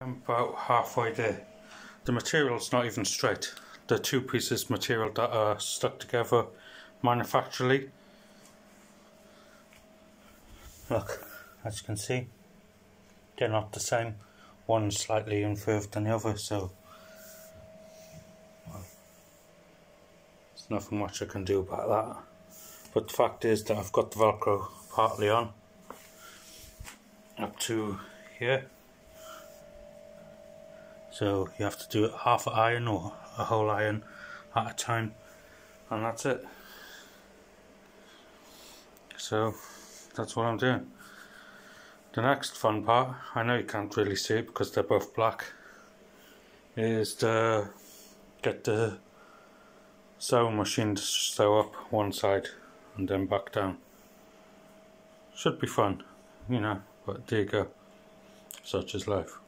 I'm about halfway there. The material's not even straight. The two pieces of material that are stuck together manufacturally. Look, as you can see, they're not the same. One's slightly incurved than the other, so there's nothing much I can do about that. But the fact is that I've got the Velcro partly on up to here. So you have to do it half an iron or a whole iron at a time and that's it. So that's what I'm doing. The next fun part, I know you can't really see it because they're both black, is to get the sewing machine to sew up one side and then back down. Should be fun, you know, but there you go. Such is life.